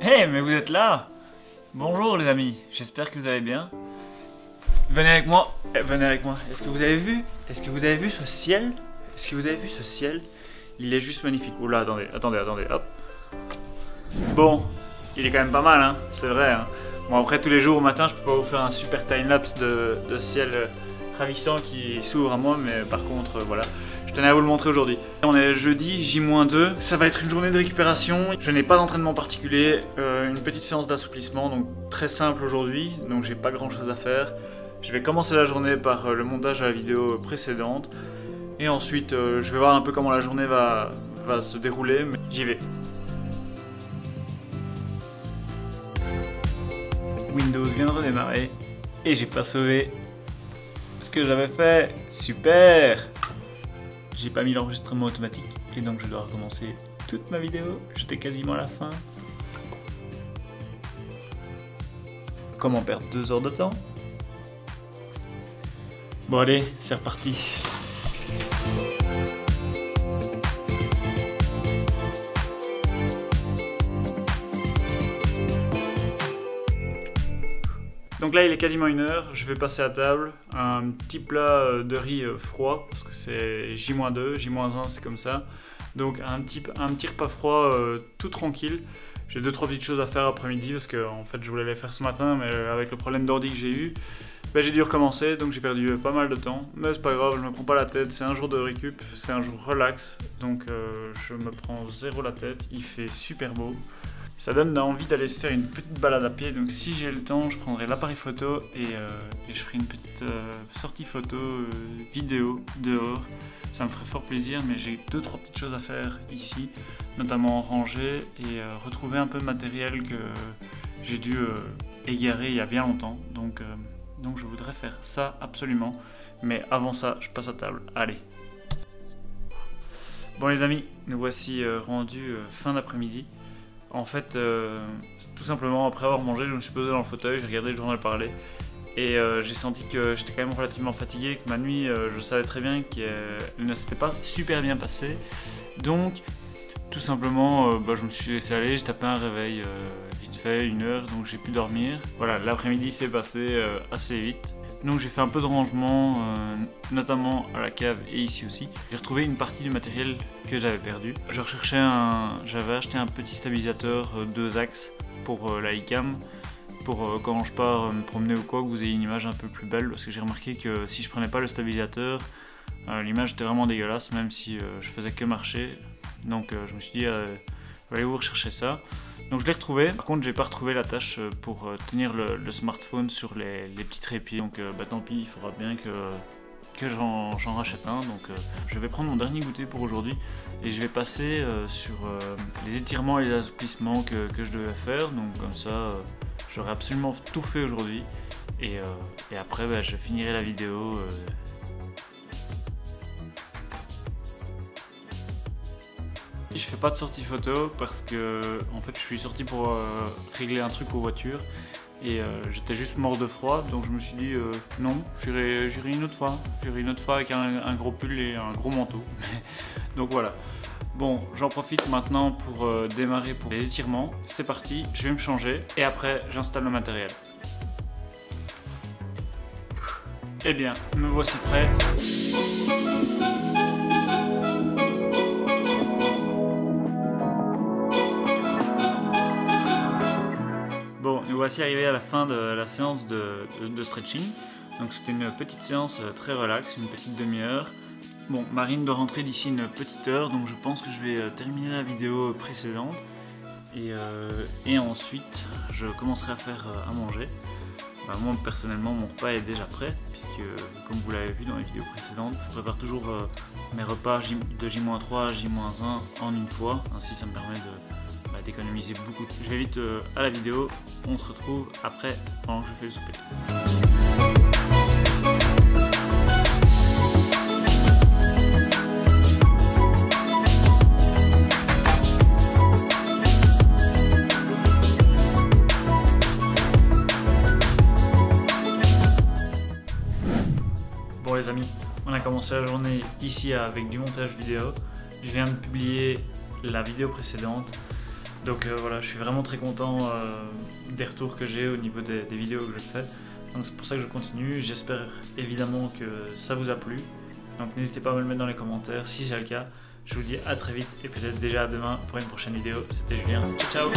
Hey, mais vous êtes là Bonjour les amis, j'espère que vous allez bien. Venez avec moi, Eh, venez avec moi. Est-ce que vous avez vu? Est-ce que vous avez vu ce ciel? Est-ce que vous avez vu ce ciel? Il est juste magnifique. Oula, attendez, attendez, attendez, hop. Bon, il est quand même pas mal, hein, c'est vrai. hein. Bon, après, tous les jours au matin, je peux pas vous faire un super time-lapse de, de ciel euh, ravissant qui s'ouvre à moi, mais par contre, euh, voilà. Tenais à vous le montrer aujourd'hui. On est jeudi, J-2. Ça va être une journée de récupération. Je n'ai pas d'entraînement particulier. euh, une petite séance d'assouplissement, donc très simple aujourd'hui. Donc j'ai pas grand chose à faire. Je vais commencer la journée par euh, le montage de la vidéo précédente. Et ensuite, euh, je vais voir un peu comment la journée va, se dérouler. J'y vais. Windows vient de redémarrer. Et j'ai pas sauvé ce que j'avais fait. Super j'ai pas mis l'enregistrement automatique et donc je dois recommencer toute ma vidéo. J'étais quasiment à la fin. Comment perdre deux heures de temps? Bon allez, c'est reparti. Donc là, il est quasiment une heure. Je vais passer à table. Un petit plat euh, de riz euh, froid, parce que c'est J-2, J-1, c'est comme ça. Donc un petit, repas froid euh, tout tranquille. J'ai deux trois petites choses à faire après-midi parce que fait je voulais les faire ce matin, mais avec le problème d'ordi que j'ai eu, ben, j'ai dû recommencer, donc j'ai perdu pas mal de temps. Mais c'est pas grave, je me prends pas la tête. C'est un jour de récup, c'est un jour relax, donc euh, je me prends zéro la tête. Il fait super beau. Ça donne envie d'aller se faire une petite balade à pied, donc si j'ai le temps, je prendrai l'appareil photo et, euh, je ferai une petite euh, sortie photo, euh, vidéo dehors. Ça me ferait fort plaisir, mais j'ai deux trois petites choses à faire ici, notamment ranger et retrouver un peu de matériel que j'ai dû égarer il y a bien longtemps. Donc, donc je voudrais faire ça absolument. Mais avant ça, je passe à table. Allez. Bon les amis, nous voici rendus fin d'après-midi. En fait, euh, tout simplement après avoir mangé, je me suis posé dans le fauteuil, j'ai regardé le journal parler et euh, j'ai senti que j'étais quand même relativement fatigué, que ma nuit, euh, je savais très bien qu'elle ne s'était pas super bien passée. Donc, tout simplement, bah, je me suis laissé aller, j'ai tapé un réveil vite fait, une heure, donc j'ai pu dormir. Voilà, l'après-midi s'est passé assez vite. Donc j'ai fait un peu de rangement, euh, notamment à la cave et ici aussi. J'ai retrouvé une partie du matériel que j'avais perdu. Je recherchais un, j'avais acheté un petit stabilisateur euh, deux axes pour euh, la iCam, pour quand je pars me promener ou quoi, que vous ayez une image un peu plus belle, parce que j'ai remarqué que si je prenais pas le stabilisateur, l'image était vraiment dégueulasse, même si je faisais que marcher. Donc je me suis dit, allez vous rechercher ça? Donc je l'ai retrouvé. Par contre, j'ai pas retrouvé la tâche euh, pour euh, tenir le, smartphone sur les, petits trépieds. Donc euh, bah tant pis, il faudra bien que, que j'en rachète un. Donc je vais prendre mon dernier goûter pour aujourd'hui et je vais passer sur les étirements et les assouplissements que, je devais faire. Donc comme ça, j'aurai absolument tout fait aujourd'hui. Et, et après, bah, je finirai la vidéo. Je fais pas de sortie photo parce que en fait je suis sorti pour euh, régler un truc aux voitures et euh, j'étais juste mort de froid donc je me suis dit euh, non j'irai une autre fois. J'irai une autre fois avec un, gros pull et un gros manteau. Donc voilà. Bon j'en profite maintenant pour démarrer pour les étirements. C'est parti je vais me changer et après j'installe le matériel. Eh bien me voici prêt Voici arrivés à la fin de la séance de, stretching. Donc c'était une petite séance euh, très relax, une petite demi-heure. Bon, Marine doit rentrer d'ici une petite heure, donc je pense que je vais euh, terminer la vidéo précédente. Et, euh, et ensuite, je commencerai à faire à manger. Bah, moi, personnellement, mon repas est déjà prêt, puisque, comme vous l'avez vu dans les vidéos précédentes, je prépare toujours mes repas de J-3 à J-1 en une fois. Ainsi, ça me permet de, bah, d'économiser beaucoup. Je vais vite euh, à la vidéo. On se retrouve après, pendant que je fais le souper. Bon les amis, on a commencé la journée ici avec du montage vidéo. Je viens de publier la vidéo précédente. Donc voilà, je suis vraiment très content des retours que j'ai au niveau des, des vidéos que je fais. Donc c'est pour ça que je continue. J'espère évidemment que ça vous a plu. Donc n'hésitez pas à me le mettre dans les commentaires si c'est le cas. Je vous dis à très vite et peut-être déjà à demain pour une prochaine vidéo. C'était Julien. Ciao